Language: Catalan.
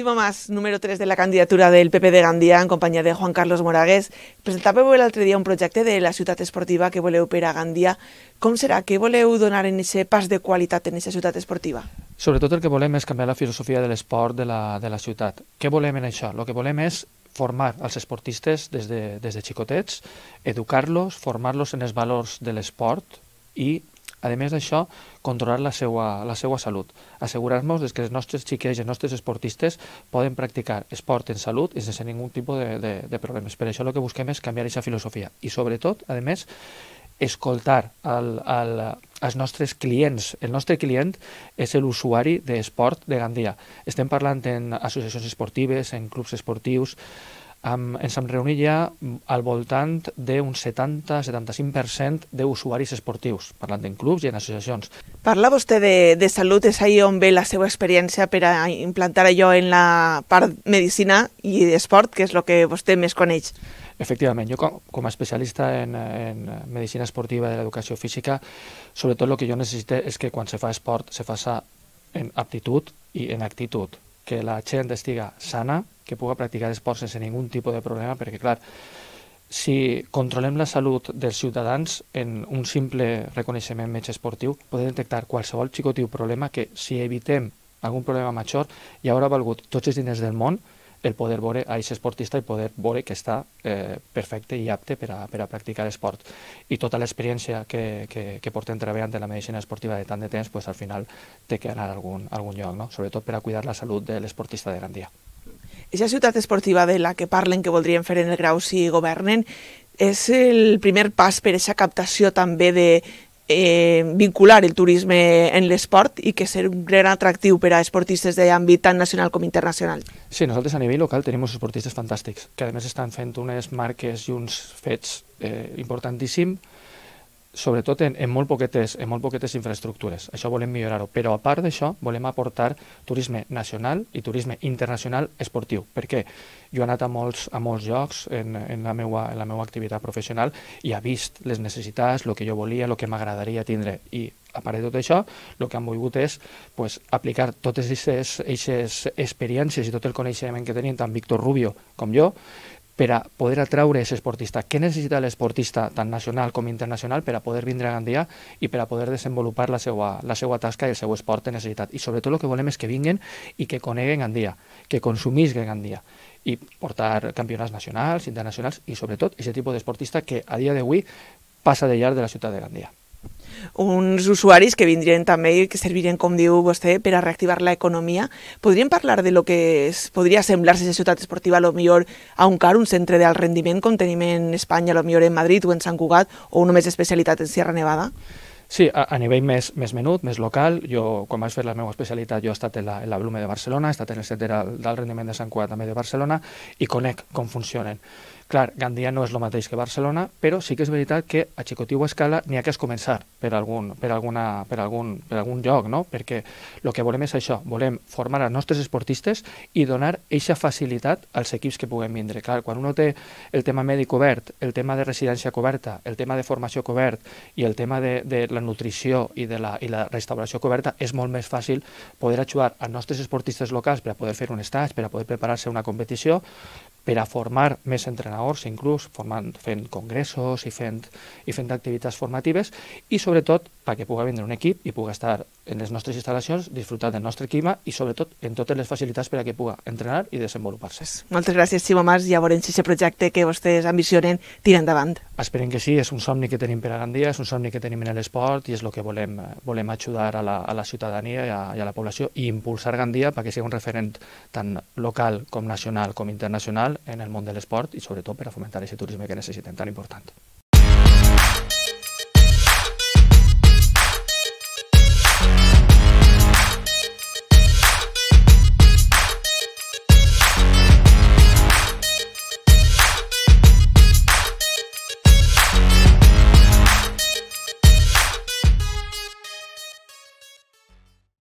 Simo Mas, número 3 de la candidatura del PP de Gandia, en companyia de Juan Carlos Moragués. Presentàveu l'altre dia un projecte de la ciutat esportiva que voleu per a Gandia. Com serà? Què voleu donar en aquest pas de qualitat en aquesta ciutat esportiva? Sobretot el que volem és canviar la filosofia de l'esport de, la, de la ciutat. Què volem en això? El que volem és formar els esportistes des de, des de xicotets, educar-los, formar-los en els valors de l'esport i a més d'això, controlar la seva, la seva salut. Assegurar-nos que els nostres xiquets i els nostres esportistes poden practicar esport en salut i sense ningú tipus de, de, de problemes. Per això el que busquem és canviar aquesta filosofia. I sobretot, a més, escoltar el, el, els nostres clients. El nostre client és l'usuari d'esport de Gandia. Estem parlant en associacions esportives, en clubs esportius, amb, ens hem reunit ja al voltant d'un 70-75% d'usuaris esportius, parlant en clubs i en associacions. Parla vostè de, de salut, és ahir on ve la seva experiència per a implantar allò en la part medicina i esport, que és el que vostè més coneix. Efectivament, jo com, com a especialista en, en medicina esportiva de l'educació física, sobretot el que jo necessito és que quan se fa esport se faça en aptitud i en actitud, que la gent estiga sana, que puga practicar esport sense ningú tipus de problema, perquè clar, si controlem la salut dels ciutadans en un simple reconeixement metge esportiu, podem detectar qualsevol xicotiu problema que si evitem algun problema major, ja haurà valgut tots els diners del món el poder veure a aquest esportista i poder veure que està eh, perfecte i apte per a, per a practicar esport. I tota l'experiència que, que, que portem treballant en la medicina esportiva de tant de temps, pues, al final té que anar a algun, a algun lloc, no? sobretot per a cuidar la salut de l'esportista de Gandia. Aquesta ciutat esportiva de la que parlen que voldrien fer en el grau si governen és el primer pas per a aquesta captació també de, eh, vincular el turisme en l'esport i que ser un gran atractiu per a esportistes d'àmbit tant nacional com internacional. Sí, nosaltres a nivell local tenim uns esportistes fantàstics, que a més estan fent unes marques i uns fets eh, importantíssims sobretot en, en, molt poquetes, en molt poquetes infraestructures. Això volem millorar-ho. Però a part d'això, volem aportar turisme nacional i turisme internacional esportiu. Per què? Jo he anat a molts, a molts llocs en, en, la meua, en la meva activitat professional i he vist les necessitats, el que jo volia, el que m'agradaria tindre. I a part de tot això, el que han volgut és pues, aplicar totes aquestes experiències i tot el coneixement que tenien tant Víctor Rubio com jo per a poder atraure aquest esportista. Què necessita l'esportista, tant nacional com internacional, per a poder vindre a Gandia i per a poder desenvolupar la seva, la seva tasca i el seu esport de necessitat. I sobretot el que volem és que vinguen i que coneguen Gandia, que consumisguen Gandia i portar campionats nacionals, internacionals i sobretot aquest tipus d'esportista que a dia d'avui passa de llarg de la ciutat de Gandia uns usuaris que vindrien també i que servirien, com diu vostè, per a reactivar l'economia. Podríem parlar de lo que es podria semblar-se a ciutat esportiva, a lo millor a un car, un centre d'alt rendiment, com tenim en Espanya, a lo millor en Madrid o en Sant Cugat, o només especialitat en Sierra Nevada? Sí, a, a nivell més, més menut, més local, jo quan vaig fer la meva especialitat jo he estat en la, en la Blume de Barcelona, he estat en el centre d'alt rendiment de Sant Cugat també de Barcelona i conec com funcionen. Clar, Gandia no és el mateix que Barcelona, però sí que és veritat que a xicotiu escala n'hi ha que es començar per algun, per, alguna, per, algun, per algun lloc, no? perquè el que volem és això, volem formar els nostres esportistes i donar eixa facilitat als equips que puguem vindre. Clar, quan uno té el tema mèdic obert, el tema de residència coberta, el tema de formació cobert i el tema de, de la nutrició i de la, i la restauració coberta, és molt més fàcil poder ajudar als nostres esportistes locals per a poder fer un estatge, per a poder preparar-se una competició, per a formar més entrenadors, inclús formant, fent congressos i fent, i fent activitats formatives i sobretot perquè pugui vindre un equip i pugui estar en les nostres instal·lacions, disfrutar del nostre clima i sobretot en totes les facilitats per a que pugui entrenar i desenvolupar-se. Moltes gràcies, Ximo Mas, i a veure si aquest projecte que vostès ambicionen tira endavant. Esperem que sí, és un somni que tenim per a Gandia, és un somni que tenim en l'esport i és el que volem, volem ajudar a la, a la ciutadania i a, i a la població i impulsar Gandia perquè sigui un referent tant local com nacional com internacional en el món de l'esport i sobretot per a fomentar aquest turisme que necessitem tan important.